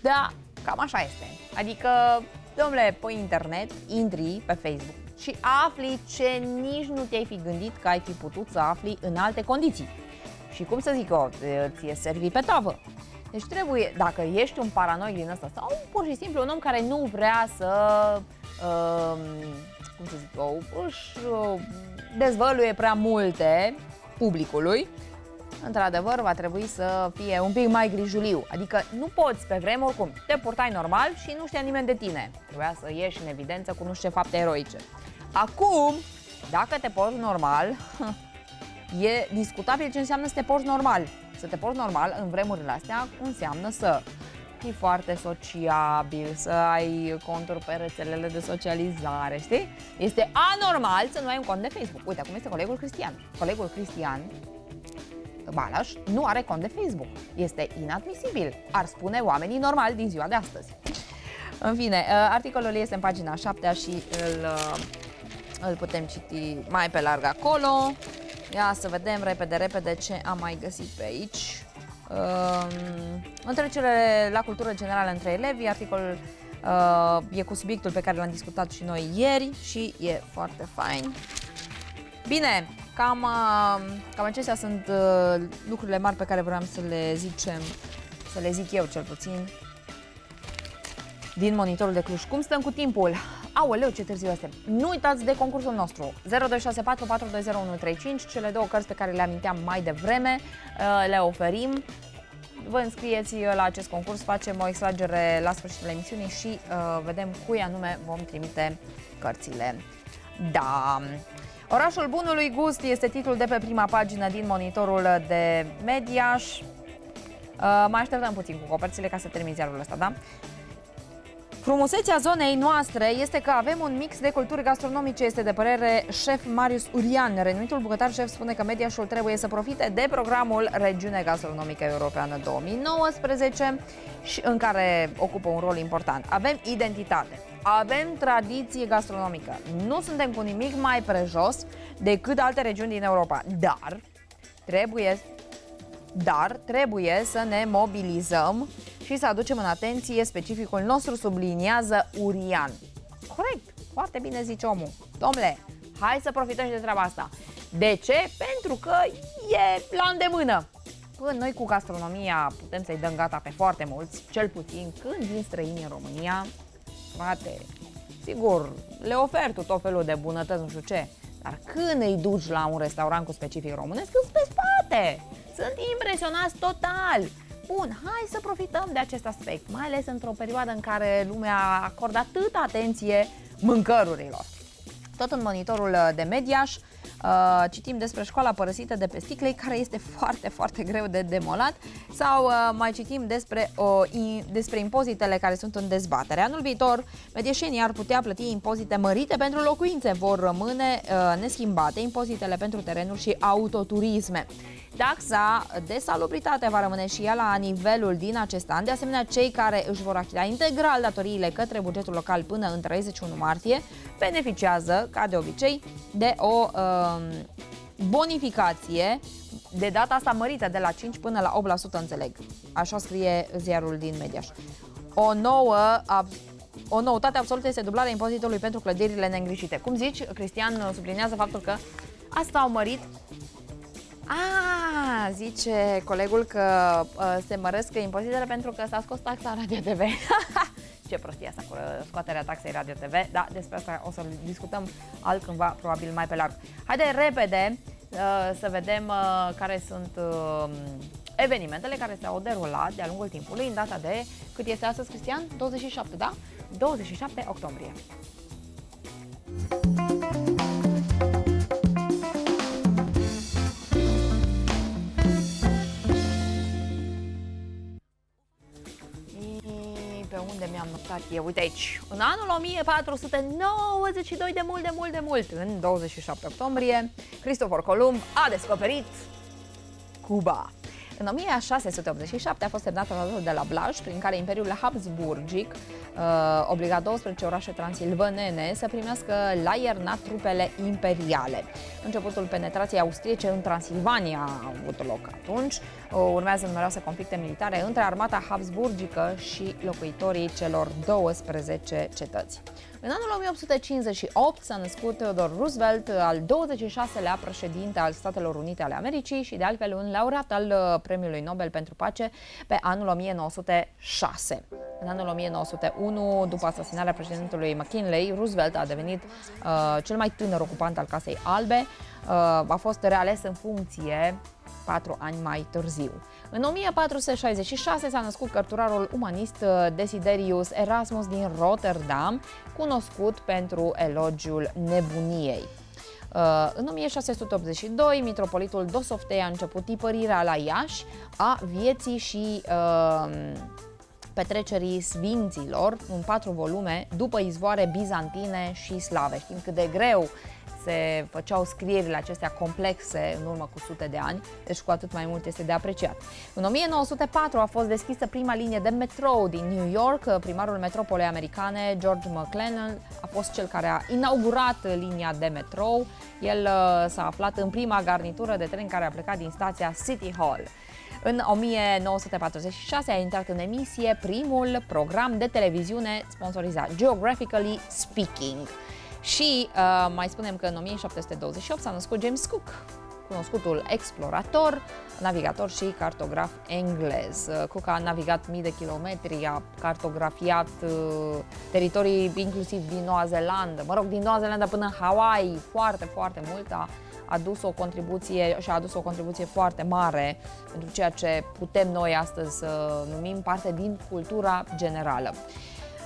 Da, cam așa este. Adică, domnule, pe internet, intri pe Facebook și afli ce nici nu te-ai fi gândit că ai fi putut să afli în alte condiții. Și cum să zic eu, ți-e servi pe tavă. Deci trebuie, dacă ești un paranoic din ăsta sau pur și simplu un om care nu vrea să, uh, cum să zic eu, își uh, dezvăluie prea multe publicului, într-adevăr, va trebui să fie un pic mai grijuliu. Adică nu poți pe vreme oricum. Te purtai normal și nu știa nimeni de tine. Trebuia să ieși în evidență cu nu știu ce fapte eroice. Acum, dacă te porți normal, e discutabil ce înseamnă să te porți normal. Să te porți normal în vremurile astea înseamnă să fii foarte sociabil, să ai conturi pe rețelele de socializare, știi? Este anormal să nu ai un cont de Facebook. Uite, acum este colegul Cristian. Colegul Cristian Balaș nu are cont de Facebook. Este inadmisibil, ar spune oamenii normali din ziua de astăzi. În fine, uh, articolul este în pagina 7 și îl, uh, îl putem citi mai pe larg acolo. Ia să vedem repede, repede ce am mai găsit pe aici. Um, întrecere la cultură generală între elevi, articolul uh, e cu subiectul pe care l-am discutat și noi ieri și e foarte fain. Bine, cam, uh, cam acestea sunt uh, lucrurile mari pe care vreau să le zicem, să le zic eu cel puțin, din monitorul de Cluj. Cum stăm cu timpul? Aoleu, ce târziu este! Nu uitați de concursul nostru 0264 420135, cele două cărți pe care le aminteam mai devreme, uh, le oferim. Vă înscrieți la acest concurs, facem o extragere la sfârșitul emisiunii și uh, vedem cui anume vom trimite cărțile. Da, Orașul Bunului Gust este titlul de pe prima pagină din monitorul de Mediaș. Uh, mai așteptăm puțin cu coperțile ca să termin ziarul ăsta, da? Frumusețea zonei noastre este că avem un mix de culturi gastronomice, este de părere șef Marius Urian. Renumitul bucătar șef spune că Mediașul trebuie să profite de programul Regiune Gastronomică Europeană 2019 și în care ocupă un rol important. Avem identitate, avem tradiție gastronomică. Nu suntem cu nimic mai prejos decât alte regiuni din Europa, dar trebuie dar trebuie să ne mobilizăm și să aducem în atenție specificul nostru, subliniază Urian. Corect, foarte bine zice omul. Domnule, hai să profităm și de treaba asta. De ce? Pentru că e la îndemână. Când noi cu gastronomia putem să-i dăm gata pe foarte mulți, cel puțin când vin străini în România, frate, sigur, le ofer tu tot felul de bunătăți, nu știu ce, dar când îi duci la un restaurant cu specific românesc, îți pe spate. Sunt impresionați total. Bun, hai să profităm de acest aspect, mai ales într-o perioadă în care lumea acordă atâta atenție mâncărurilor. Tot în monitorul de Mediaș uh, citim despre școala părăsită de pe Sticlei, care este foarte, foarte greu de demolat, sau uh, mai citim despre, uh, i, despre impozitele care sunt în dezbatere. Anul viitor, medieșenii ar putea plăti impozite mărite pentru locuințe, vor rămâne uh, neschimbate impozitele pentru terenuri și autoturisme. Taxa de salubritate va rămâne și ea la nivelul din acest an. De asemenea, cei care își vor achita integral datoriile către bugetul local până în 31 martie beneficiază, ca de obicei, de o uh, bonificație de data asta mărită de la 5 până la 8%, înțeleg. Așa scrie ziarul din Mediaș. O nouă o noutate absolută este dublarea impozitului pentru clădirile neîngrijite. Cum zici, Cristian sublinează faptul că asta au mărit a, zice colegul că uh, se măresc impozitele pentru că s-a scos taxa Radio TV. Ce prostie asta cu uh, scoaterea taxei Radio TV. Da, despre asta o să discutăm altcândva, probabil mai pe larg. Haide repede uh, să vedem uh, care sunt uh, evenimentele care s-au derulat de-a lungul timpului în data de, cât este astăzi, Cristian? 27, da? 27 octombrie. pe unde mi-am notat eu? Uite aici. În anul 1492, de mult, de mult, de mult, în 27 octombrie, Cristofor Columb a descoperit Cuba. În 1687 a fost semnat tratatul de la Blaj, prin care Imperiul Habsburgic uh, obliga 12 orașe transilvanene să primească la iernat trupele imperiale. Începutul penetrației austriece în Transilvania a avut loc atunci. Uh, urmează numeroase conflicte militare între armata habsburgică și locuitorii celor 12 cetăți. În anul 1858 s-a născut Theodore Roosevelt, al 26-lea președinte al Statelor Unite ale Americii și de altfel un laureat al uh, Premiului Nobel pentru Pace pe anul 1906. În anul 1901, după asasinarea președintelui McKinley, Roosevelt a devenit uh, cel mai tânăr ocupant al Casei Albe. Uh, a fost reales în funcție patru ani mai târziu. În 1466 s-a născut cărturarul umanist uh, Desiderius Erasmus din Rotterdam, cunoscut pentru elogiul nebuniei. Uh, în 1682, mitropolitul Dosoftei a început tipărirea la Iași a vieții și uh, petrecerii sfinților în patru volume după izvoare bizantine și slave. Știm cât de greu se făceau scrierile acestea complexe în urmă cu sute de ani, deci cu atât mai mult este de apreciat. În 1904 a fost deschisă prima linie de metrou din New York. Primarul metropolei americane, George McLennan, a fost cel care a inaugurat linia de metrou. El uh, s-a aflat în prima garnitură de tren care a plecat din stația City Hall. În 1946 a intrat în emisie primul program de televiziune sponsorizat, Geographically Speaking. Și uh, mai spunem că în 1728 s-a născut James Cook, cunoscutul explorator, navigator și cartograf englez. Uh, Cook a navigat mii de kilometri, a cartografiat uh, teritorii inclusiv din Noua Zeelandă, mă rog, din Noua Zeelandă până în Hawaii, foarte, foarte mult, a adus o contribuție și a adus o contribuție foarte mare pentru ceea ce putem noi astăzi să numim parte din cultura generală.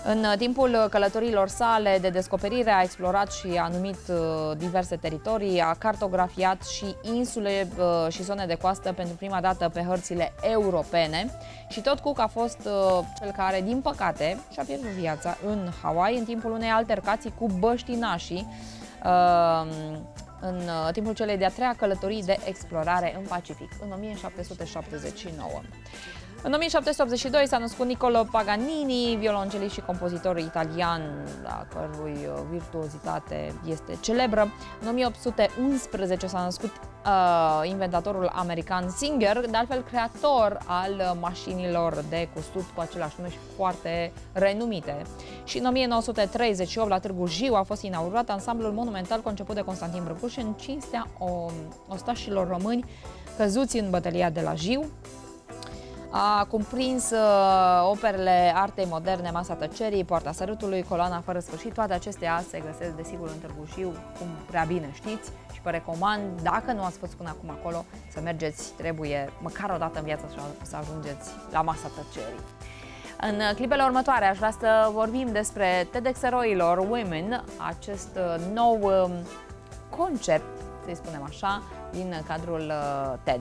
În timpul călătorilor sale de descoperire a explorat și a numit uh, diverse teritorii, a cartografiat și insule uh, și zone de coastă pentru prima dată pe hărțile europene și tot Cook a fost uh, cel care, din păcate, și-a pierdut viața în Hawaii în timpul unei altercații cu băștinașii în timpul celei de-a treia călătorii de explorare în Pacific, în 1779. În 1782 s-a născut Niccolo Paganini, violoncelist și compozitor italian, a cărui uh, virtuozitate este celebră. În 1811 s-a născut uh, inventatorul american Singer, de altfel creator al mașinilor de cusut cu același nume și foarte renumite. Și în 1938 la Târgu Jiu a fost inaugurat ansamblul monumental conceput de Constantin Brăcuș în cinstea o, ostașilor români căzuți în bătălia de la Jiu, a cuprins uh, operele artei moderne, Masa tăcerii, Poarta sărutului, Coloana fără sfârșit. Toate acestea se găsesc, desigur, în Târgu Jiu, cum prea bine știți și vă recomand, dacă nu ați fost până acum acolo, să mergeți, trebuie măcar o dată în viață să ajungeți la Masa tăcerii. În clipele următoare aș vrea să vorbim despre TEDx Eroilor Women, acest uh, nou um, concept, să-i spunem așa, din cadrul uh, TED.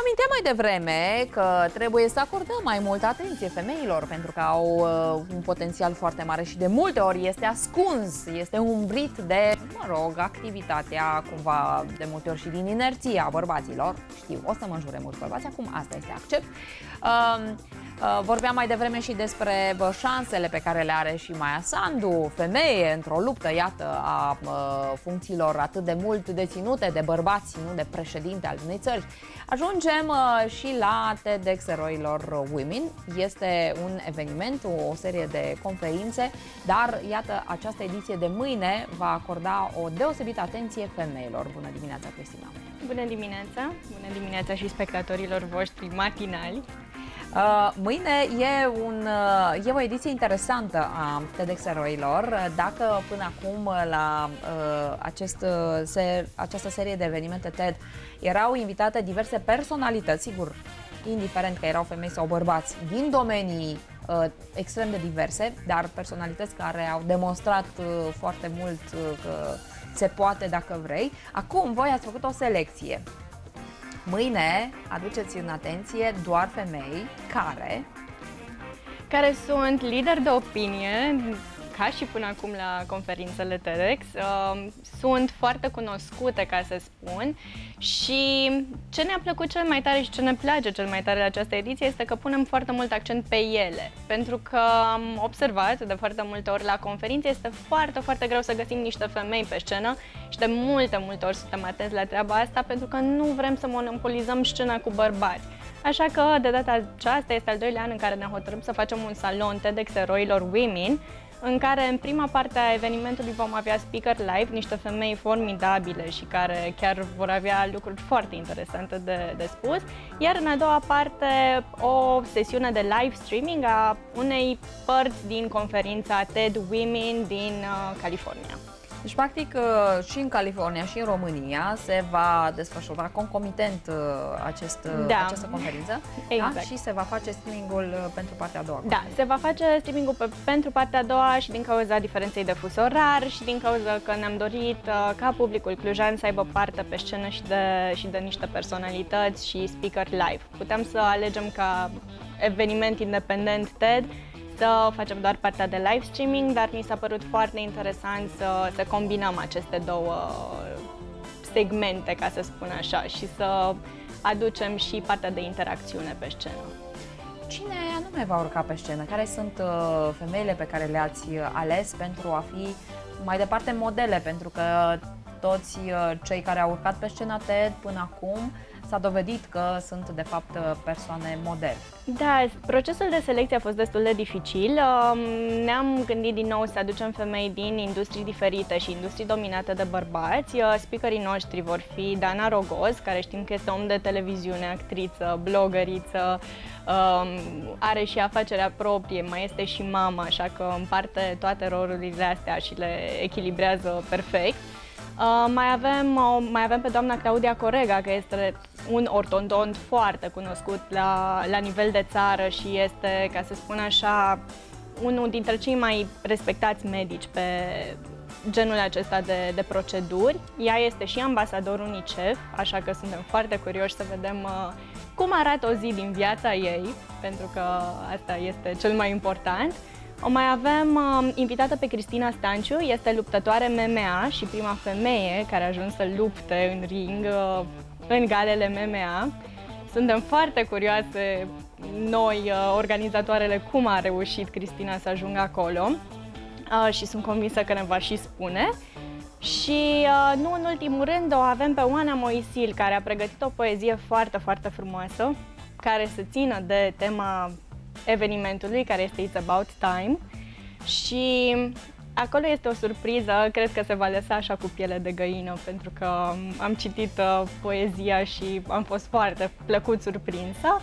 aminteam mai devreme că trebuie să acordăm mai multă atenție femeilor pentru că au uh, un potențial foarte mare și de multe ori este ascuns, este umbrit de, mă rog, activitatea cumva de multe ori și din inerția bărbaților. Știu, o să mă înjure mulți bărbați, acum asta este accept. Uh, Uh, vorbeam mai devreme și despre șansele pe care le are și Maia Sandu, femeie într-o luptă, iată, a uh, funcțiilor atât de mult deținute de bărbați, nu de președinte al unei țări. Ajungem uh, și la TEDx Eroilor Women. Este un eveniment, o serie de conferințe, dar iată, această ediție de mâine va acorda o deosebită atenție femeilor. Bună dimineața, Cristina!
Bună dimineața! Bună dimineața și spectatorilor voștri matinali!
Uh, mâine e, un, uh, e o ediție interesantă a TEDx Eroilor. Dacă până acum la uh, acest, uh, ser, această serie de evenimente TED erau invitate diverse personalități, sigur, indiferent că erau femei sau bărbați, din domenii uh, extrem de diverse, dar personalități care au demonstrat uh, foarte mult uh, că se poate dacă vrei. Acum voi ați făcut o selecție. Mâine aduceți în atenție doar femei care
care sunt lideri de opinie ca și până acum la conferințele TEDx. Uh, sunt foarte cunoscute, ca să spun, și ce ne-a plăcut cel mai tare și ce ne place cel mai tare la această ediție este că punem foarte mult accent pe ele, pentru că am observat de foarte multe ori la conferințe este foarte, foarte greu să găsim niște femei pe scenă și de multe, multe ori suntem atenți la treaba asta pentru că nu vrem să monopolizăm scena cu bărbați. Așa că de data aceasta este al doilea an în care ne hotărâm să facem un salon TEDx Eroilor Women, în care în prima parte a evenimentului vom avea speaker live, niște femei formidabile și care chiar vor avea lucruri foarte interesante de, de spus, iar în a doua parte o sesiune de live streaming a unei părți din conferința TED Women din uh, California.
Deci, practic, uh, și în California și în România se va desfășura concomitent uh, acest, uh, da. această conferință
exact.
da? și se va face streamingul pentru partea a doua.
Da, se va face streamingul pe, pentru partea a doua și din cauza diferenței de fus orar și din cauza că ne-am dorit ca publicul clujan să aibă parte pe scenă și de, și de niște personalități și speaker live. Putem să alegem ca eveniment independent TED să facem doar partea de live streaming, dar mi s-a părut foarte interesant să, să combinăm aceste două segmente, ca să spun așa, și să aducem și partea de interacțiune pe scenă.
Cine anume va urca pe scenă? Care sunt uh, femeile pe care le-ați ales pentru a fi mai departe modele? Pentru că toți uh, cei care au urcat pe scena TED până acum s-a dovedit că sunt de fapt persoane model.
Da, procesul de selecție a fost destul de dificil. Um, ne-am gândit din nou să aducem femei din industrii diferite și industrii dominate de bărbați. Uh, speakerii noștri vor fi Dana Rogoz, care știm că este om de televiziune, actriță, blogăriță, um, are și afacerea proprie, mai este și mama, așa că împarte toate rolurile astea și le echilibrează perfect. Uh, mai, avem, uh, mai avem pe doamna Claudia Corega, că este un ortodont foarte cunoscut la, la nivel de țară și este, ca să spun așa, unul dintre cei mai respectați medici pe genul acesta de, de proceduri. Ea este și ambasador UNICEF, așa că suntem foarte curioși să vedem uh, cum arată o zi din viața ei, pentru că asta este cel mai important. O mai avem uh, invitată pe Cristina Stanciu, este luptătoare MMA și prima femeie care a ajuns să lupte în ring uh, în galele MMA. Suntem foarte curioase noi, uh, organizatoarele, cum a reușit Cristina să ajungă acolo uh, și sunt convinsă că ne va și spune. Și uh, nu în ultimul rând o avem pe Oana Moisil, care a pregătit o poezie foarte, foarte frumoasă, care se țină de tema evenimentului, care este It's About Time. Și acolo este o surpriză, cred că se va lăsa așa cu piele de găină, pentru că am citit uh, poezia și am fost foarte plăcut surprinsă.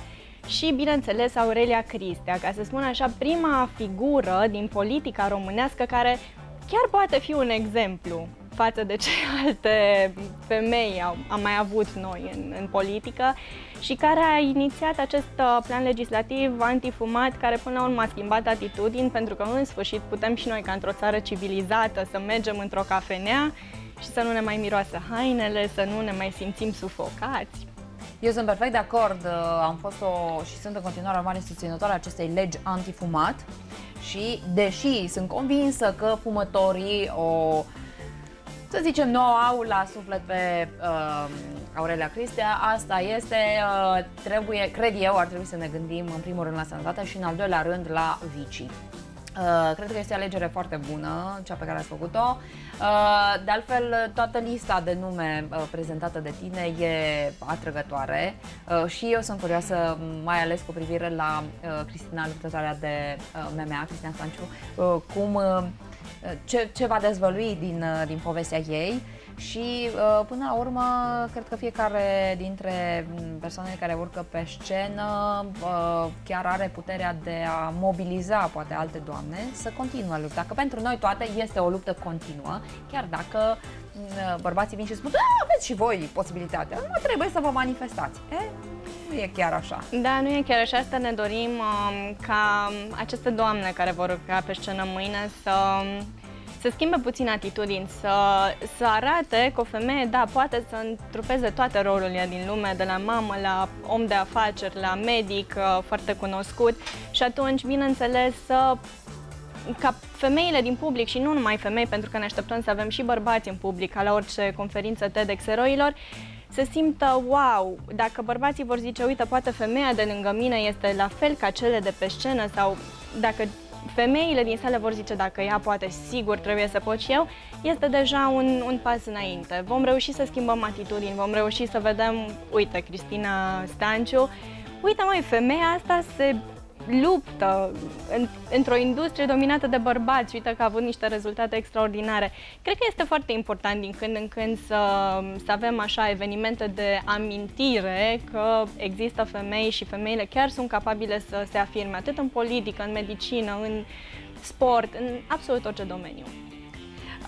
Și, bineînțeles, Aurelia Cristea, ca să spun așa, prima figură din politica românească care chiar poate fi un exemplu față de ce alte femei am, am mai avut noi în, în politică și care a inițiat acest uh, plan legislativ antifumat care până la urmă a schimbat atitudini pentru că în sfârșit putem și noi ca într-o țară civilizată să mergem într-o cafenea și să nu ne mai miroase hainele, să nu ne mai simțim sufocați.
Eu sunt perfect de acord, uh, am fost o, și sunt în continuare o mare susținătoare acestei legi antifumat și deși sunt convinsă că fumătorii o să zicem, nu au la suflet pe uh, Aurelia Cristea. Asta este, uh, trebuie, cred eu, ar trebui să ne gândim în primul rând la sănătate și în al doilea rând la vicii. Uh, cred că este o alegere foarte bună, cea pe care ați făcut-o. Uh, de altfel, toată lista de nume uh, prezentată de tine e atrăgătoare uh, și eu sunt curioasă, mai ales cu privire la uh, Cristina, luptătoarea de uh, MMA, Cristina Stanciu, uh, cum uh, ce, ce va dezvălui din, uh, din povestea ei și uh, până la urmă cred că fiecare dintre persoanele care urcă pe scenă uh, chiar are puterea de a mobiliza poate alte doamne să continue lupta, că pentru noi toate este o luptă continuă, chiar dacă uh, bărbații vin și spun, da, aveți și voi posibilitatea, nu trebuie să vă manifestați. E? Nu e chiar așa.
Da, nu e chiar așa. Asta ne dorim um, ca aceste doamne care vor urca pe scenă mâine să să schimbe puțin atitudini, să, să arate că o femeie, da, poate să întrupeze toate rolurile din lume, de la mamă la om de afaceri, la medic uh, foarte cunoscut și atunci, bineînțeles, să ca femeile din public și nu numai femei, pentru că ne așteptăm să avem și bărbați în public, ca la orice conferință TEDx eroilor, să simtă, wow, dacă bărbații vor zice, uite, poate femeia de lângă mine este la fel ca cele de pe scenă sau dacă femeile din sală vor zice dacă ea poate, sigur trebuie să pot și eu, este deja un, un pas înainte. Vom reuși să schimbăm atitudini, vom reuși să vedem, uite, Cristina Stanciu, uite mai femeia asta se luptă în, într-o industrie dominată de bărbați, uite că a avut niște rezultate extraordinare. Cred că este foarte important din când în când să, să avem așa evenimente de amintire că există femei și femeile chiar sunt capabile să se afirme, atât în politică, în medicină, în sport, în absolut orice domeniu.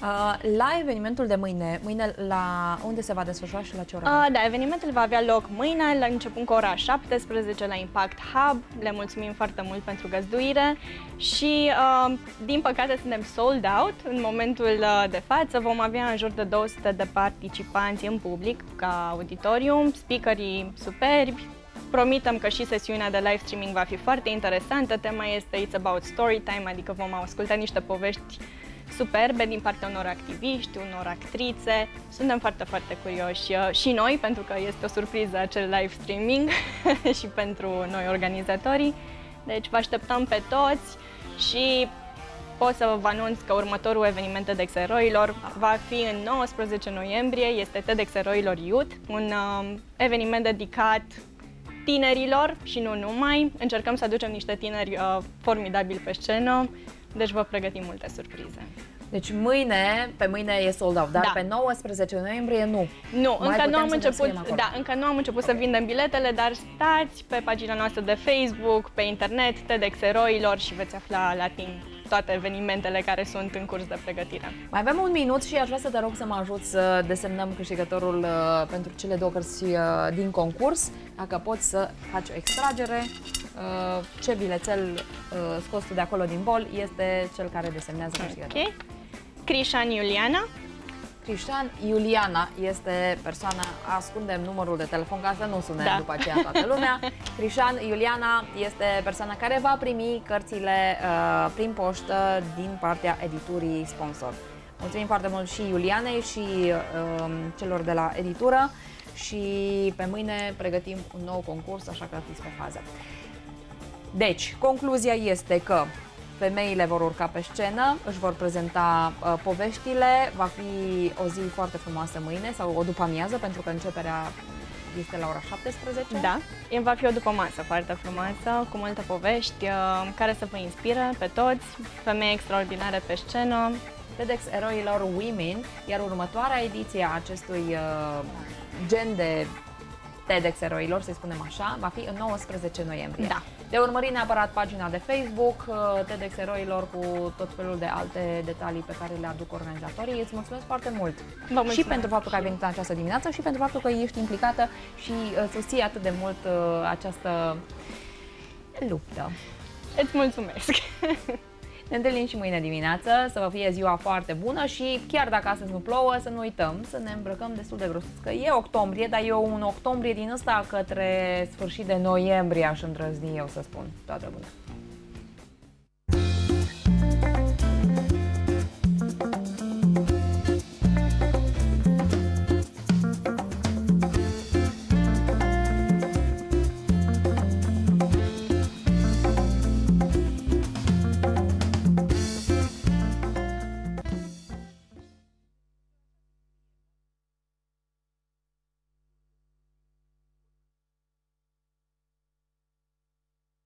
Uh, la evenimentul de mâine, mâine la unde se va desfășura și la ce oră?
Uh, da, evenimentul va avea loc mâine, la început cu ora 17 la Impact Hub. Le mulțumim foarte mult pentru găzduire și, uh, din păcate, suntem sold out în momentul uh, de față. Vom avea în jur de 200 de participanți în public ca auditorium, speakerii superbi, Promitem că și sesiunea de live streaming va fi foarte interesantă. Tema este It's About Storytime, adică vom asculta niște povești superbe din partea unor activiști, unor actrițe. Suntem foarte, foarte curioși uh, și noi, pentru că este o surpriză acel live streaming și pentru noi organizatorii. Deci vă așteptăm pe toți și pot să vă anunț că următorul eveniment TEDx Eroilor va fi în 19 noiembrie, este TEDx Eroilor Youth, un uh, eveniment dedicat tinerilor și nu numai. Încercăm să aducem niște tineri uh, formidabili pe scenă deci vă pregătim multe surprize.
Deci mâine, pe mâine e sold out, dar da. pe 19 noiembrie nu.
Nu, Mai încă nu am început, da, încă nu am început okay. să vindem biletele, dar stați pe pagina noastră de Facebook, pe internet, TEDx Eroilor și veți afla la timp toate evenimentele care sunt în curs de pregătire.
Mai avem un minut și aș vrea să te rog să mă ajut să desemnăm câștigătorul uh, pentru cele două cărți uh, din concurs. Dacă poți să faci o extragere, uh, ce bilețel uh, scos tu de acolo din bol este cel care desemnează câștigătorul.
Ok. Crișan Iuliana.
Cristian Iuliana este persoana, ascundem numărul de telefon ca să nu sune da. după aceea toată lumea. Cristian Iuliana este persoana care va primi cărțile uh, prin poștă din partea editurii sponsor. Mulțumim foarte mult și Iulianei și uh, celor de la editură și pe mâine pregătim un nou concurs, așa că fiți pe fază. Deci, concluzia este că Femeile vor urca pe scenă, își vor prezenta uh, poveștile, va fi o zi foarte frumoasă mâine sau o după amiază, pentru că începerea este la ora 17.
Da, va fi o după masă foarte frumoasă, cu multe povești uh, care să vă inspiră pe toți, femei extraordinare pe scenă.
TEDx Eroilor Women, iar următoarea ediție a acestui uh, gen de TEDx Eroilor, să spunem așa, va fi în 19 noiembrie.
Da.
De urmărit neapărat pagina de Facebook, uh, TEDx Eroilor, cu tot felul de alte detalii pe care le aduc organizatorii. Îți mulțumesc foarte mult!
Vă
și pentru faptul că ai venit în această dimineață și pentru faptul că ești implicată și uh, susții atât de mult uh, această luptă.
Îți mulțumesc!
Ne întâlnim și mâine dimineață, să vă fie ziua foarte bună și chiar dacă astăzi nu plouă, să nu uităm să ne îmbrăcăm destul de gros. Că e octombrie, dar e un octombrie din ăsta către sfârșit de noiembrie, aș îndrăzni eu să spun. Toată bună!